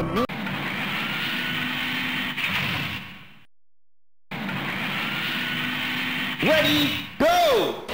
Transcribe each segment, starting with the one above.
the moon. Ready, go!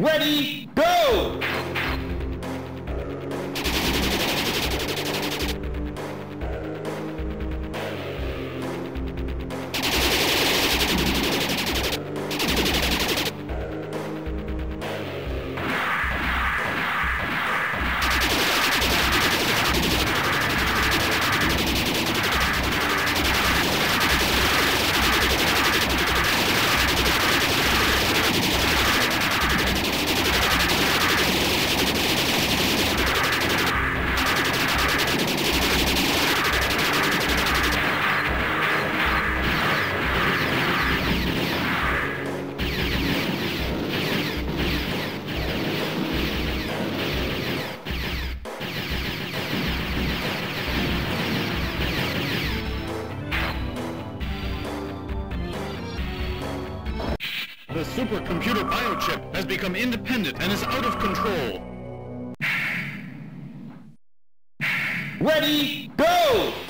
Ready, go! Supercomputer biochip has become independent and is out of control. Ready, go!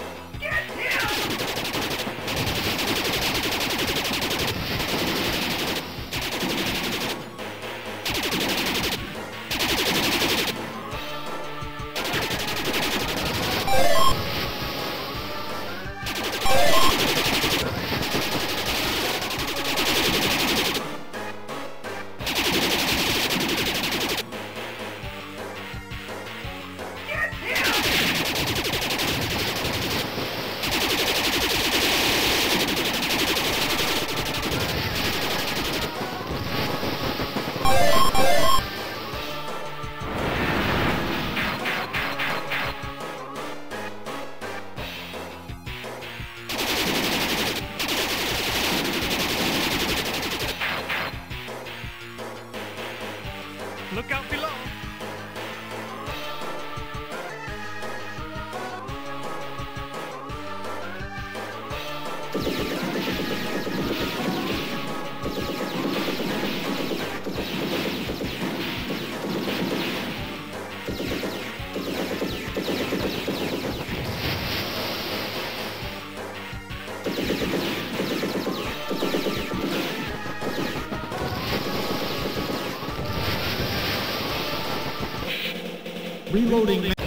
Reloading.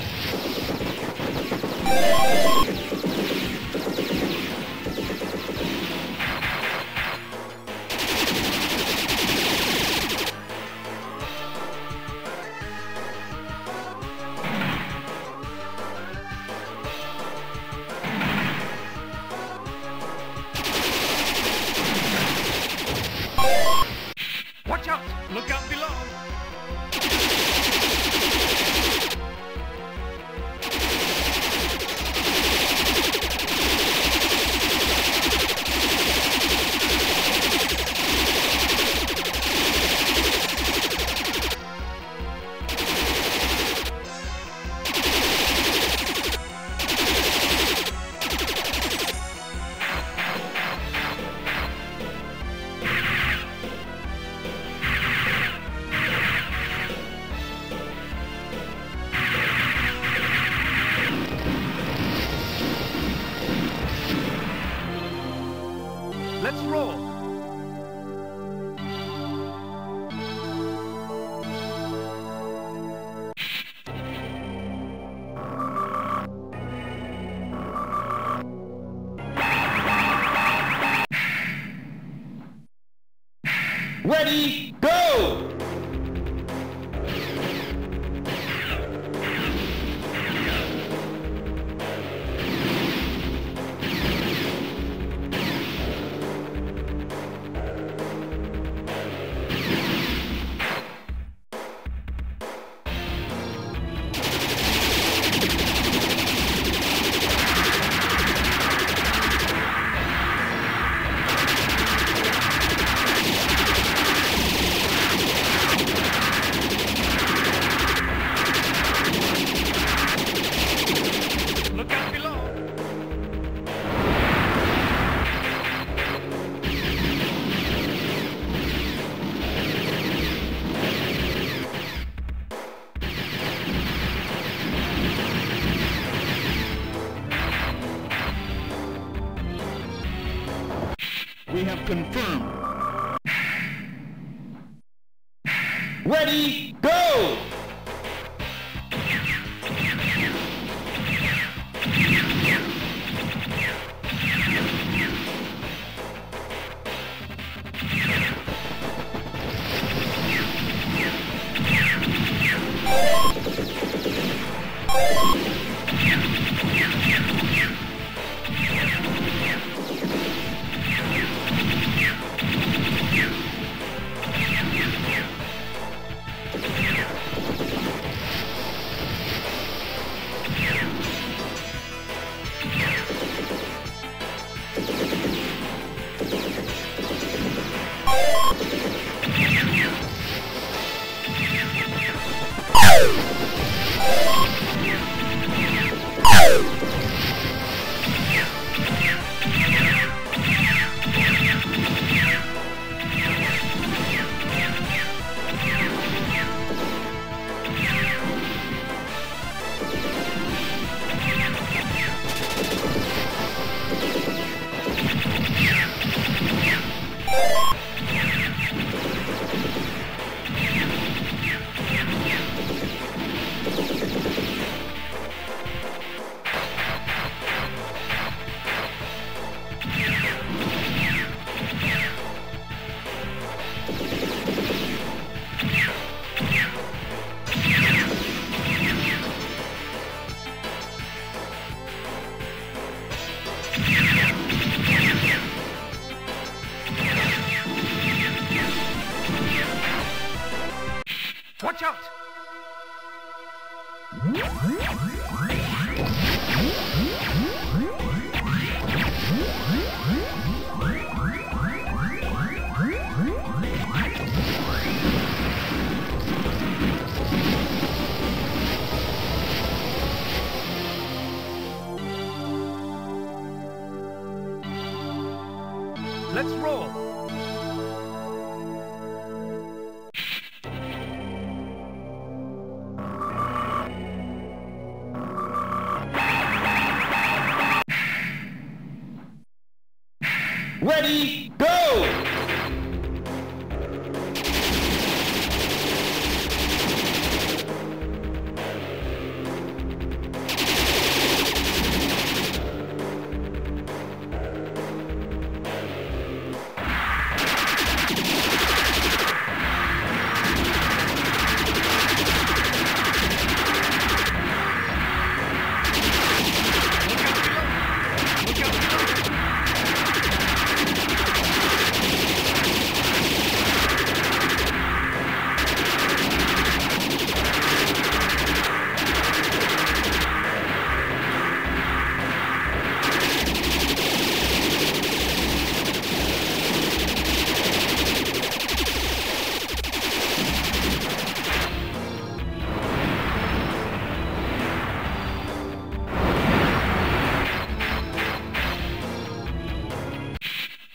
Ready,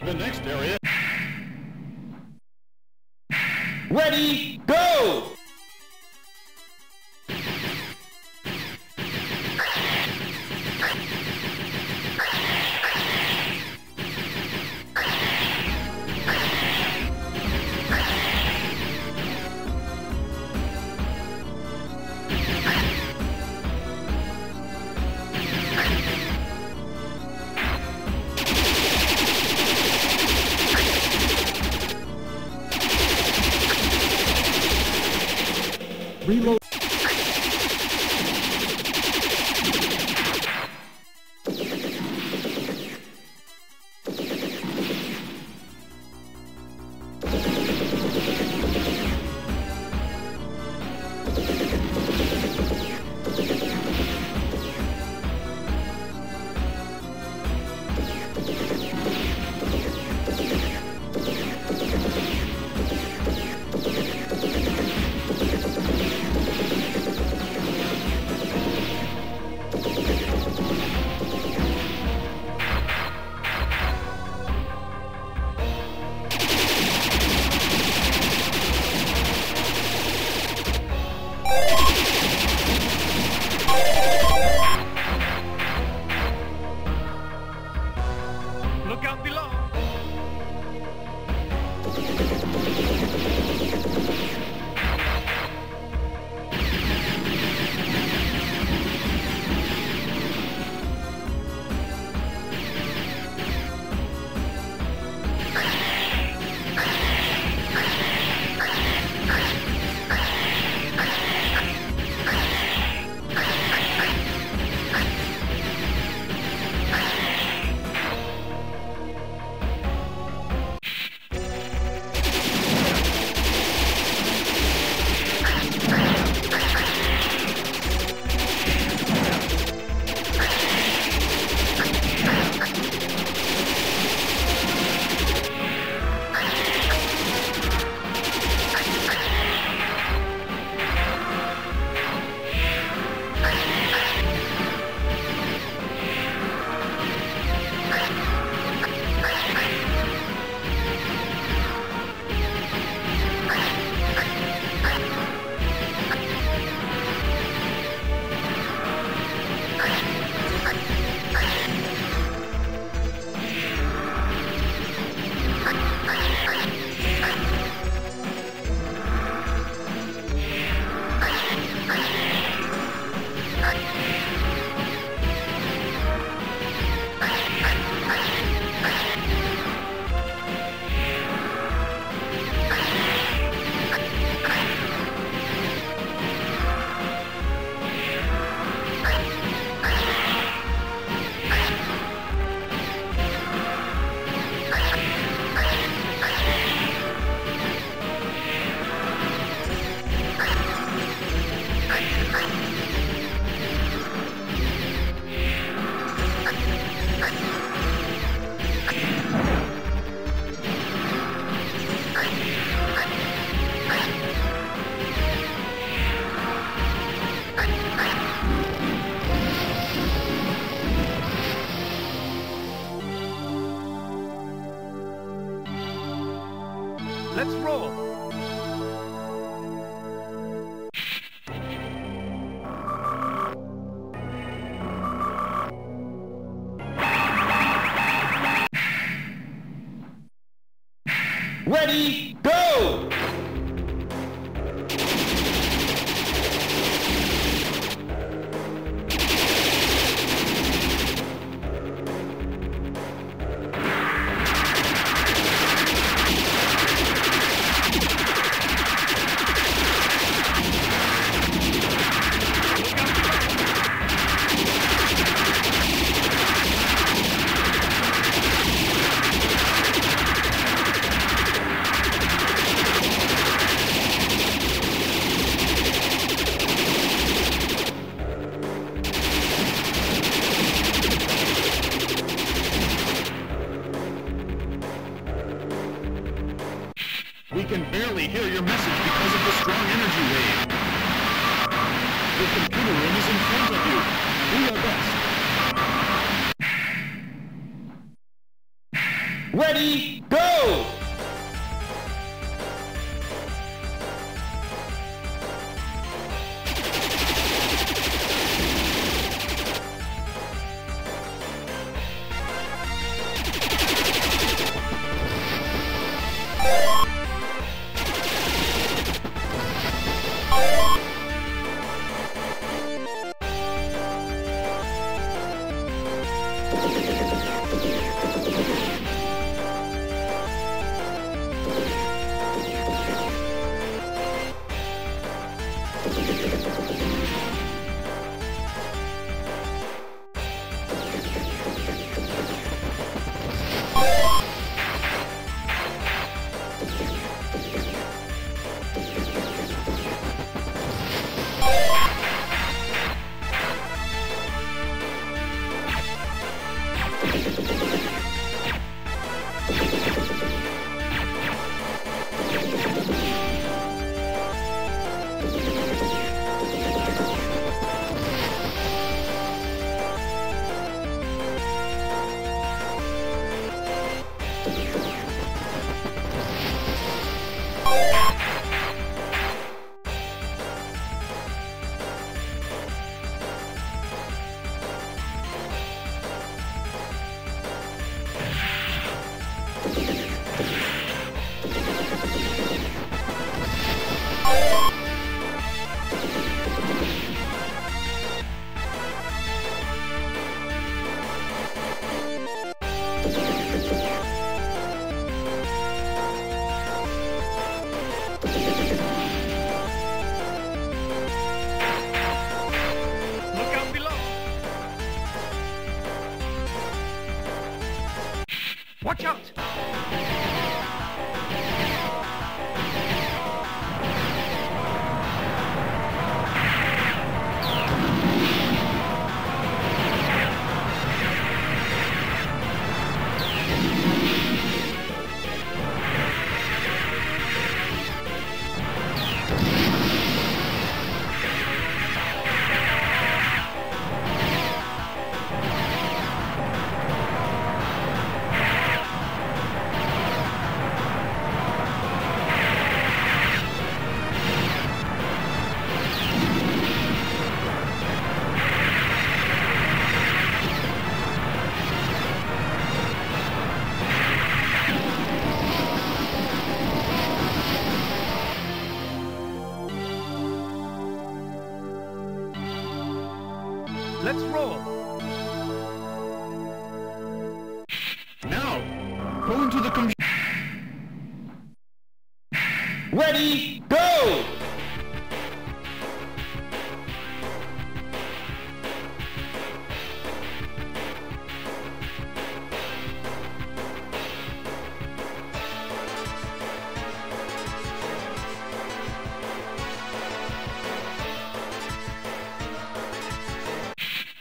The next area Ready, go!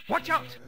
Watch out.